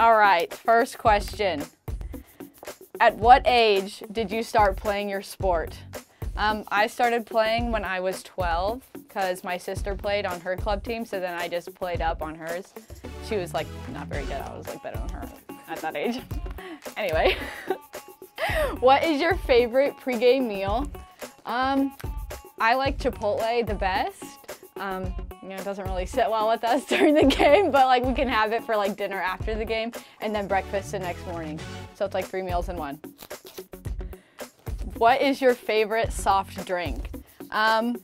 All right, first question. At what age did you start playing your sport? Um, I started playing when I was 12 because my sister played on her club team, so then I just played up on hers. She was like not very good. I was like better than her at that age. anyway, what is your favorite pregame meal? Um, I like Chipotle the best. Um, you know, it doesn't really sit well with us during the game, but like we can have it for like dinner after the game and then breakfast the next morning. So it's like three meals in one. What is your favorite soft drink? Um,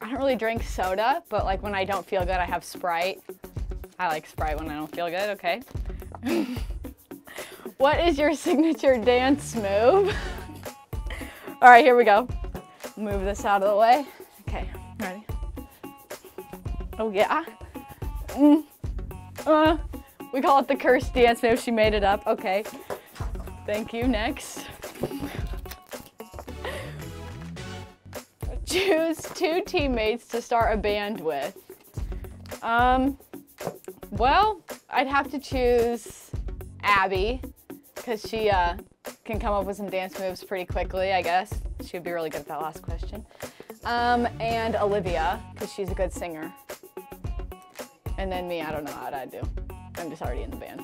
I don't really drink soda, but like when I don't feel good, I have Sprite. I like Sprite when I don't feel good, okay. what is your signature dance move? All right, here we go. Move this out of the way. Okay, ready? Oh yeah. Mm. Uh, we call it the cursed dance move. She made it up. Okay. Thank you. Next. Choose two teammates to start a band with. Um, well, I'd have to choose Abby because she uh, can come up with some dance moves pretty quickly, I guess. She'd be really good at that last question. Um, and Olivia because she's a good singer. And then me, I don't know how I'd do. I'm just already in the band.